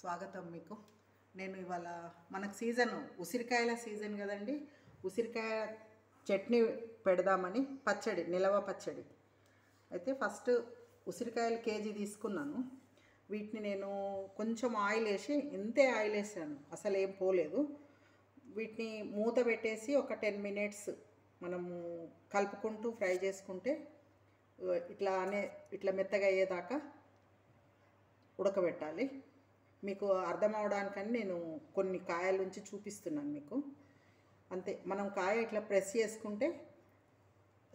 స్వాగతం మీకు. నేను ఇవాళ మనకు సీజన్ ఉసిరికాయల సీజన్ కదండి. ఉసిరికాయ చట్నీ పెడదామని పచ్చడి నిలవ పచ్చడి. అయితే ఫస్ట్ ఉసిరికాయలు కేజీ తీసుకున్నాను. వీటిని నేను కొంచెం ఆయిల్ వేసి ఇంతే ఆయిల్ వేసాను. అసలు ఏం పోలేదు. వీటిని మూత పెట్టేసి ఒక టెన్ మినిట్స్ మనము కలుపుకుంటూ ఫ్రై చేసుకుంటే ఇట్లా అనే ఇట్లా మెత్తగా అయ్యేదాకా ఉడకబెట్టాలి. మీకు అర్థం అవడానికని నేను కొన్ని కాయల నుంచి చూపిస్తున్నాను మీకు. అంతే మనం కాయ ఇట్లా ప్రెస్ చేసుకుంటే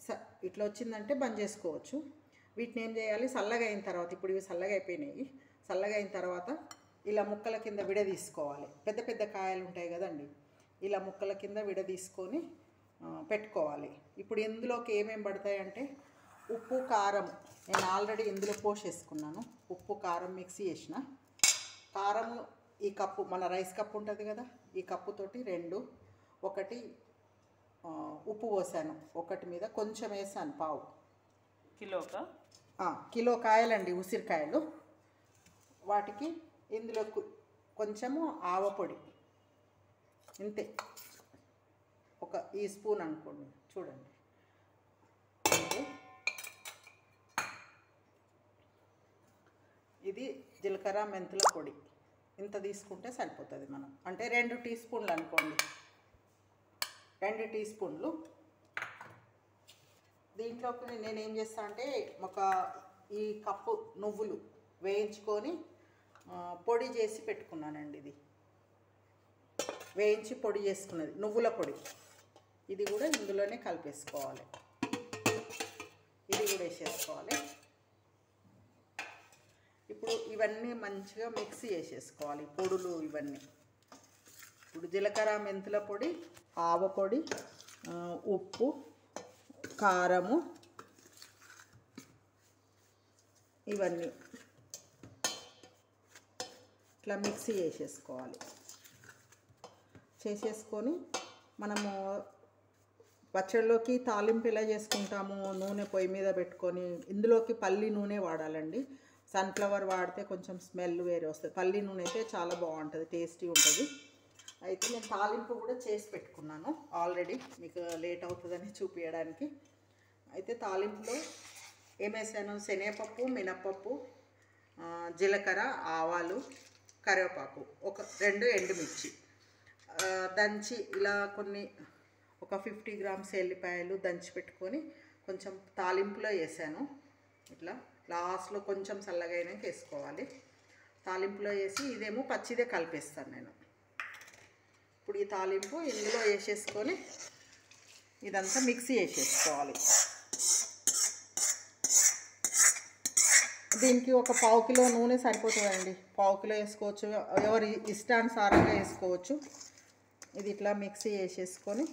స ఇట్లా వచ్చిందంటే బంద్ చేసుకోవచ్చు. వీటిని ఏం చేయాలి? చల్లగా అయిన తర్వాత ఇప్పుడు ఇవి చల్లగా అయిపోయినాయి చల్లగా అయిన తర్వాత ఇలా ముక్కల కింద విడ తీసుకోవాలి. పెద్ద పెద్ద కాయలు ఉంటాయి కదండి. ఇలా ముక్కల కింద విడ తీసుకొని పెట్టుకోవాలి. ఇప్పుడు ఇందులోకి ఏమేమి పడతాయంటే ఉప్పు కారం. నేను ఆల్రెడీ ఇందులో పోసేసుకున్నాను. ఉప్పు కారం మిక్సీ చేసిన. కారం ఈ కప్పు మన రైస్ కప్పు ఉంటుంది కదా ఈ కప్పుతోటి రెండు. ఒకటి ఉప్పు పోసాను. ఒకటి మీద కొంచెం వేసాను పావు. కిలోకా? ఆ, కిలో కాయలండి ఉసిరికాయలు. వాటికి ఇందులో కొంచెము ఆవపొడి ఇంతే. ఒక ఈ స్పూన్ అనుకోండి చూడండి. ఇది జీలకర్ర మెంతుల పొడి. ఇంత తీసుకుంటే సరిపోతుంది మనం. అంటే రెండు టీ స్పూన్లు అనుకోండి. రెండు టీ స్పూన్లు. దీంట్లోకి నేను ఏం చేస్తా అంటే ఒక ఈ కప్పు నువ్వులు వేయించుకొని పొడి చేసి పెట్టుకున్నానండి ఇది. వేయించి పొడి చేసుకున్నది నువ్వుల పొడి. ఇది కూడా ఇందులోనే కలిపేసుకోవాలి. ఇది కూడా వేసేసుకోవాలి. ఇప్పుడు ఇవన్నీ మంచిగా మిక్స్ చేసేసుకోవాలి. పొడులు ఇవన్నీ. ఇప్పుడు జీలకర్ర మెంతుల పొడి ఆవ పొడి ఉప్పు కారము ఇవన్నీ. ఇట్లా మిక్సీ చేసేసుకోవాలి. చేసేసుకొని మనము పచ్చడిలోకి తాలింపు ఎలా చేసుకుంటాము? నూనె పొయ్యి మీద పెట్టుకొని ఇందులోకి పల్లి నూనె వాడాలండి. సన్ఫ్లవర్ వాడితే కొంచెం స్మెల్ వేరే వస్తుంది. పల్లి నూనె అయితే చాలా బాగుంటుంది టేస్టీ ఉంటుంది. అయితే నేను తాలింపు కూడా చేసి పెట్టుకున్నాను ఆల్రెడీ. మీకు లేట్ అవుతుందని చూపించడానికి అయితే తాలింపులో ఏమేసాను? శనగపప్పు మినప్పప్పు జీలకర్ర ఆవాలు కరివేపాకు. ఒక రెండు ఎండుమిర్చి. దంచి ఇలా కొన్ని ఒక ఫిఫ్టీ గ్రామ్స్ ఎల్లిపాయలు దంచి పెట్టుకొని కొంచెం తాలింపులో వేసాను. ఇట్లా. లాస్ట్లో కొంచెం చల్లగా అయినాక వేసుకోవాలి. తాలింపులో వేసి ఇదేమో పచ్చిదే కలిపేస్తాను నేను. ఇప్పుడు ఈ తాలింపు ఇందులో వేసేసుకొని ఇదంతా మిక్సీ వేసేసుకోవాలి. దీనికి ఒక పావు కిలో నూనె సరిపోతుందండి. పావు కిలో వేసుకోవచ్చు. ఎవరి ఇష్టానుసారంగా వేసుకోవచ్చు. ఇది ఇట్లా మిక్సీ వేసేసుకొని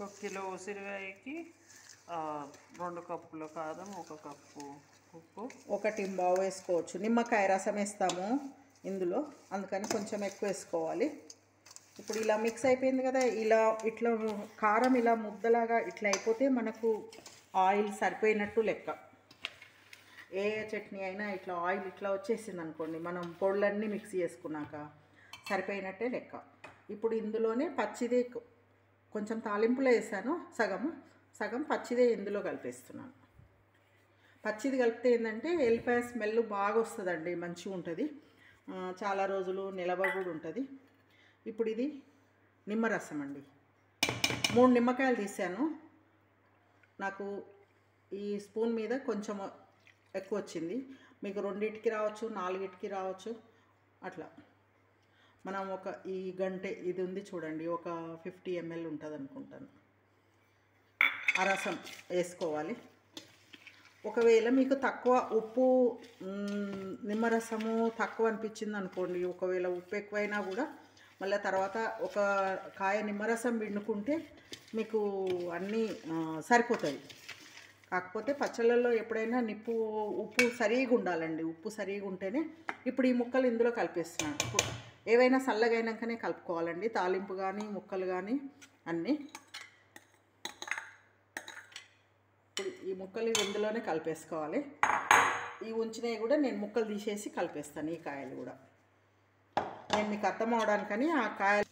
ఒక కిలో ఉసిరికాయకి రెండు కప్పుల కారం ఒక కప్పు ఉప్పు. ఒకటి బావు వేసుకోవచ్చు. నిమ్మకాయ రసం వేస్తాము ఇందులో. అందుకని కొంచెం ఎక్కువ వేసుకోవాలి. ఇప్పుడు ఇలా మిక్స్ అయిపోయింది కదా ఇలా ఇట్లా కారం ఇలా ముద్దలాగా ఇట్లా అయిపోతే మనకు ఆయిల్ సరిపోయినట్టు లెక్క. ఏ చట్నీ అయినా ఇట్లా ఆయిల్ ఇట్లా వచ్చేసింది అనుకోండి మనం పొడులన్నీ మిక్స్ చేసుకున్నాక సరిపోయినట్టే లెక్క. ఇప్పుడు ఇందులోనే పచ్చిది కొంచెం తాలింపులో వేసాను సగం సగం పచ్చిదే ఇందులో కలిపేస్తున్నాను. పచ్చిది కలిపితే ఏంటంటే ఎల్లిపాయ స్మెల్ బాగా వస్తుందండి మంచిగా ఉంటుంది. చాలా రోజులు నిలవ కూడా ఉంటుంది. ఇప్పుడు ఇది నిమ్మరసం అండి. మూడు నిమ్మకాయలు తీసాను. నాకు ఈ స్పూన్ మీద కొంచెం ఎక్కువ వచ్చింది. మీకు రెండింటికి రావచ్చు నాలుగిటికి రావచ్చు అట్లా. మనం ఒక ఈ గంటే ఇది ఉంది చూడండి ఒక ఫిఫ్టీ ఎంఎల్ ఉంటుంది అనుకుంటాను ఆ రసం వేసుకోవాలి. ఒకవేళ మీకు తక్కువ ఉప్పు నిమ్మరసము తక్కువ అనిపించింది అనుకోండి ఒకవేళ ఉప్పు ఎక్కువైనా కూడా మళ్ళీ తర్వాత ఒక కాయ నిమ్మరసం పిండుకుంటే మీకు అన్నీ సరిపోతాయి. కాకపోతే పచ్చళ్ళల్లో ఎప్పుడైనా నిప్పు ఉప్పు సరిగా ఉండాలండి. ఉప్పు సరిగా ఉంటేనే ఇప్పుడు ఈ ముక్కలు ఇందులో కలిపేస్తున్నాను. ఏవైనా చల్లగైనాకనే కలుపుకోవాలండి. తాలింపు కానీ ముక్కలు కానీ అన్నీ ఇప్పుడు ఈ ముక్కలు ఇందులోనే కలిపేసుకోవాలి. ఈ ఉంచినవి కూడా నేను ముక్కలు తీసేసి కలిపేస్తాను ఈ కాయలు కూడా. నేను మీకు అర్థం అవడానికని ఆ కాయలు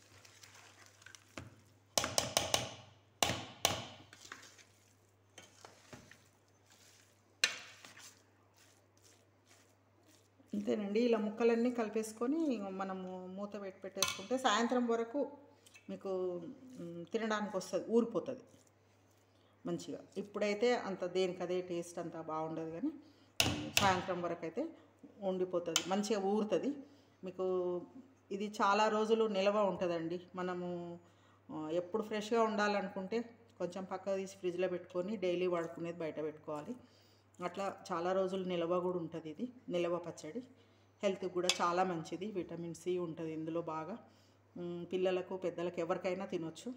అంతేనండి ఇలా ముక్కలన్నీ కలిపేసుకొని మనము మూత పెట్టి పెట్టేసుకుంటే సాయంత్రం వరకు మీకు తినడానికి వస్తుంది ఊరిపోతుంది. మంచిగా. ఇప్పుడైతే అంత దేనికి అదే టేస్ట్ అంత బాగుండదు కానీ సాయంత్రం వరకు అయితే ఉండిపోతుంది మంచిగా ఊరుతుంది. మీకు ఇది చాలా రోజులు నిల్వ ఉంటుందండి. మనము ఎప్పుడు ఫ్రెష్గా ఉండాలనుకుంటే కొంచెం పక్క తీసి ఫ్రిడ్జ్లో పెట్టుకొని డైలీ వాడుకునేది బయట పెట్టుకోవాలి. అట్లా చాలా రోజులు నిల్వ కూడా ఉంటుంది ఇది నిల్వ పచ్చడి. హెల్త్కి కూడా చాలా మంచిది విటమిన్ సి ఉంటుంది ఇందులో బాగా. పిల్లలకు పెద్దలకు ఎవరికైనా తినొచ్చు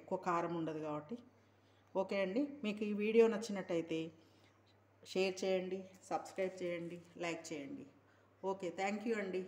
ఎక్కువ కారం ఉండదు కాబట్టి. ఓకే అండి. మీకు ఈ వీడియో నచ్చినట్టయితే షేర్ చేయండి సబ్స్క్రైబ్ చేయండి లైక్ చేయండి. ఓకే థ్యాంక్ యూ అండి.